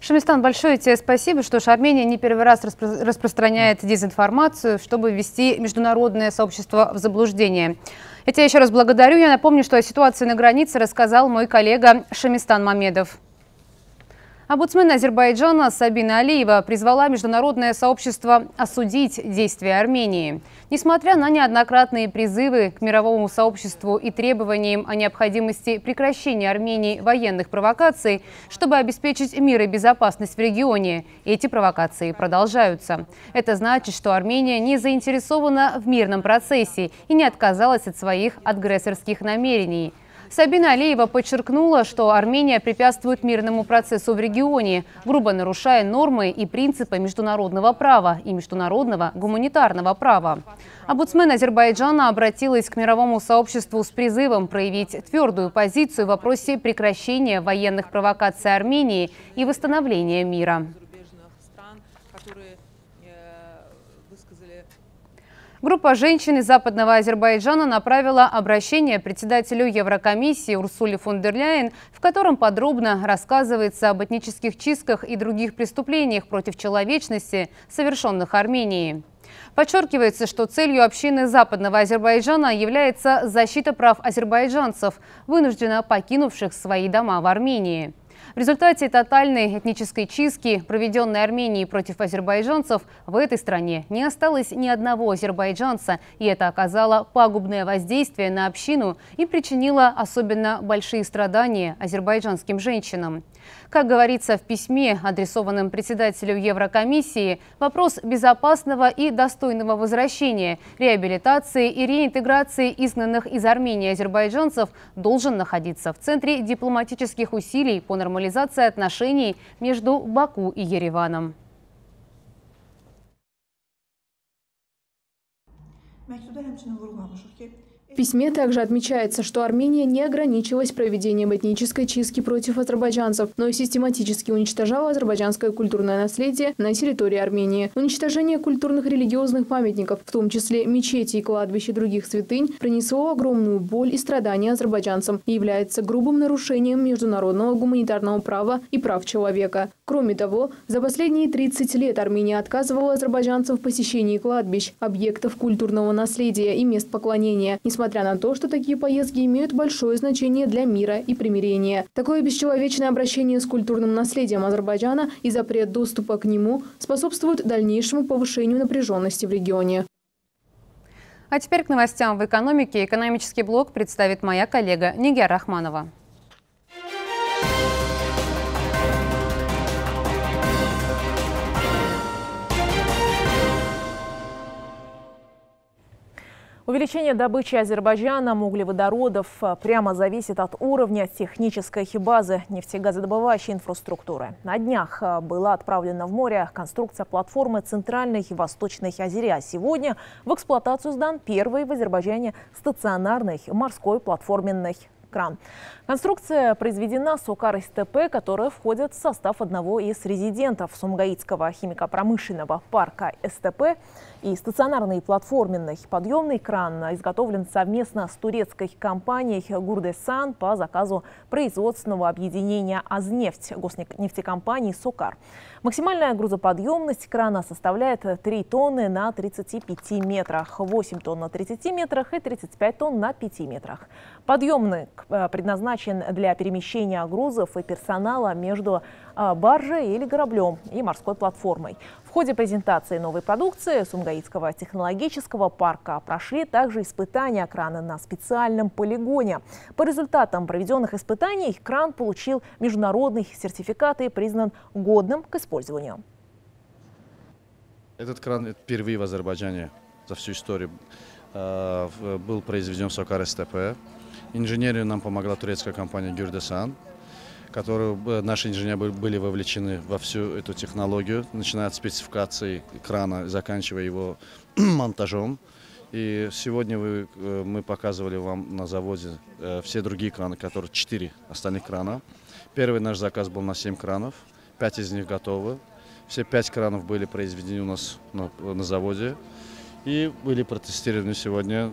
[SPEAKER 1] Шамистан, большое тебе спасибо, что ж, Армения не первый раз распро распространяет дезинформацию, чтобы ввести международное сообщество в заблуждение. Я тебя еще раз благодарю. Я напомню, что о ситуации на границе рассказал мой коллега Шамистан Мамедов. Омбудсмен Азербайджана Сабина Алиева призвала международное сообщество осудить действия Армении. Несмотря на неоднократные призывы к мировому сообществу и требованиям о необходимости прекращения Армении военных провокаций, чтобы обеспечить мир и безопасность в регионе, эти провокации продолжаются. Это значит, что Армения не заинтересована в мирном процессе и не отказалась от своих агрессорских намерений – Сабина Алиева подчеркнула, что Армения препятствует мирному процессу в регионе, грубо нарушая нормы и принципы международного права и международного гуманитарного права. Омбудсмен Азербайджана обратилась к мировому сообществу с призывом проявить твердую позицию в вопросе прекращения военных провокаций Армении и восстановления мира. Группа женщин из Западного Азербайджана направила обращение председателю Еврокомиссии Урсуле фон дер Ляйен, в котором подробно рассказывается об этнических чистках и других преступлениях против человечности, совершенных Арменией. Подчеркивается, что целью общины Западного Азербайджана является защита прав азербайджанцев, вынужденно покинувших свои дома в Армении. В результате тотальной этнической чистки, проведенной Арменией против азербайджанцев, в этой стране не осталось ни одного азербайджанца, и это оказало пагубное воздействие на общину и причинило особенно большие страдания азербайджанским женщинам. Как говорится в письме, адресованном председателю Еврокомиссии, вопрос безопасного и достойного возвращения, реабилитации и реинтеграции изгнанных из Армении азербайджанцев должен находиться в центре дипломатических усилий по нормализации отношений между Баку и Ереваном.
[SPEAKER 9] Məktubda в письме также отмечается, что Армения не ограничилась проведением этнической чистки против азербайджанцев, но и систематически уничтожала азербайджанское культурное наследие на территории Армении. Уничтожение культурных религиозных памятников, в том числе мечети и кладбищ и других святынь, принесло огромную боль и страдания азербайджанцам и является грубым нарушением международного гуманитарного права и прав человека. Кроме того, за последние 30 лет Армения отказывала азербайджанцам в посещении кладбищ, объектов культурного наследия и мест поклонения, несмотря несмотря на то, что такие поездки имеют большое значение для мира и примирения. Такое бесчеловечное обращение с культурным наследием Азербайджана и запрет доступа к нему способствуют дальнейшему повышению напряженности в регионе.
[SPEAKER 1] А теперь к новостям в экономике. Экономический блок представит моя коллега Нигер Рахманова.
[SPEAKER 10] Увеличение добычи Азербайджаном углеводородов э, прямо зависит от уровня технической базы нефтегазодобывающей инфраструктуры. На днях э, была отправлена в море конструкция платформы Центральной и Восточной Азерии. А сегодня в эксплуатацию сдан первый в Азербайджане стационарный морской платформенный кран. Конструкция произведена с ОКАР СТП, которая входит в состав одного из резидентов Сумгаитского химико-промышленного парка СТП. И стационарный платформенный подъемный кран изготовлен совместно с турецкой компанией Гурдесан по заказу производственного объединения «Азнефть» госнефтекомпании «Сокар». Максимальная грузоподъемность крана составляет 3 тонны на 35 метрах, 8 тонн на 30 метрах и 35 тонн на 5 метрах. Подъемник э, предназначен для перемещения грузов и персонала между э, баржей или кораблем и морской платформой. В ходе презентации новой продукции Сумгаитского технологического парка прошли также испытания крана на специальном полигоне. По результатам проведенных испытаний кран получил международный сертификат и признан годным к использованию.
[SPEAKER 11] Этот кран впервые в Азербайджане за всю историю э, был произведен в Сокар СТП. Инженерию нам помогла турецкая компания Гюрдесан, которую э, наши инженеры были вовлечены во всю эту технологию, начиная от спецификации крана, заканчивая его монтажом. И сегодня вы, э, мы показывали вам на заводе все другие краны, которые четыре остальных крана. Первый наш заказ был на 7 кранов. Пять из них готовы. Все пять кранов были произведены у нас на, на заводе и были протестированы сегодня.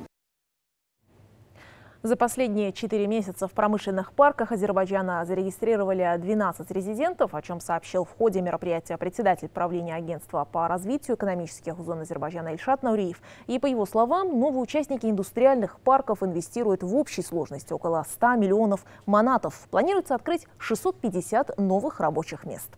[SPEAKER 10] За последние четыре месяца в промышленных парках Азербайджана зарегистрировали 12 резидентов, о чем сообщил в ходе мероприятия председатель правления агентства по развитию экономических зон Азербайджана Ильшат Науриев. И по его словам, новые участники индустриальных парков инвестируют в общей сложности около 100 миллионов манатов. Планируется открыть 650 новых рабочих мест.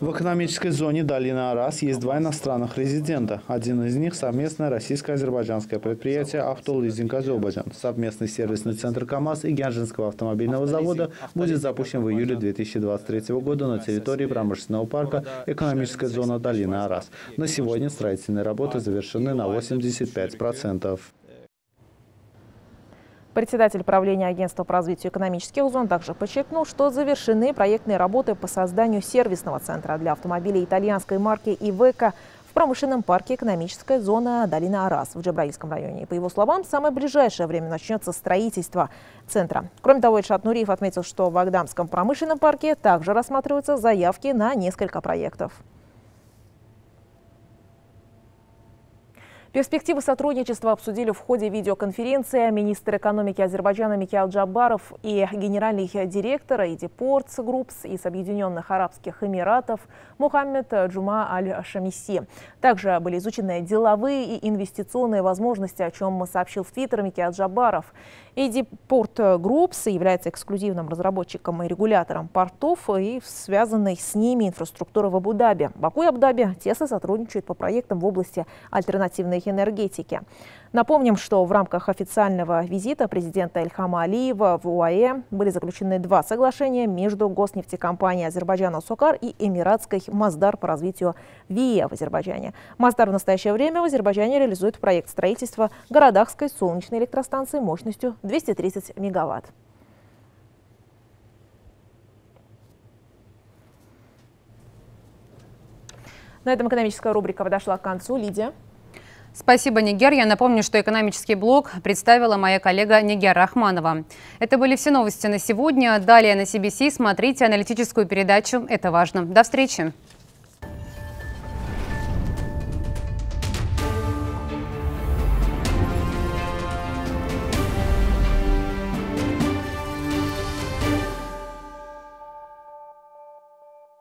[SPEAKER 12] В экономической зоне долины Арас есть два иностранных резидента. Один из них – совместное российско-азербайджанское предприятие «Автолизинг Азербайджан». Совместный сервисный центр КАМАЗ и Гянжинского автомобильного завода будет запущен в июле 2023 года на территории промышленного парка «Экономическая зона долины Арас». На сегодня строительные работы завершены на 85%.
[SPEAKER 10] Председатель правления агентства по развитию экономических зон также подчеркнул, что завершены проектные работы по созданию сервисного центра для автомобилей итальянской марки «Ивека» в промышленном парке экономическая зона Долина Арас в Джабраильском районе. По его словам, в самое ближайшее время начнется строительство центра. Кроме того, Ильшат Нуриев отметил, что в Агдамском промышленном парке также рассматриваются заявки на несколько проектов. Перспективы сотрудничества обсудили в ходе видеоконференции министр экономики Азербайджана Микаил Джабаров и генеральный директор Иди Портс Группс из Объединенных Арабских Эмиратов Мухаммед Джума Аль-Шамиси. Также были изучены деловые и инвестиционные возможности, о чем сообщил в Твиттер Микаил Джабаров. Иди Порт Группс является эксклюзивным разработчиком и регулятором портов и связанной с ними инфраструктуры в Абу-Даби. Баку и Абу-Даби тесно сотрудничают по проектам в области альтернативной энергетики. Напомним, что в рамках официального визита президента Ильхама Алиева в УАЭ были заключены два соглашения между госнефтекомпанией Азербайджана «Сокар» и эмиратской «Маздар» по развитию ВИЭ в Азербайджане. «Маздар» в настоящее время в Азербайджане реализует проект строительства городахской солнечной электростанции мощностью 230 мегаватт. На этом экономическая рубрика подошла к концу. Лидия.
[SPEAKER 1] Спасибо, Нигер. Я напомню, что экономический блок представила моя коллега Нигер Рахманова. Это были все новости на сегодня. Далее на CBC смотрите аналитическую передачу «Это важно». До встречи.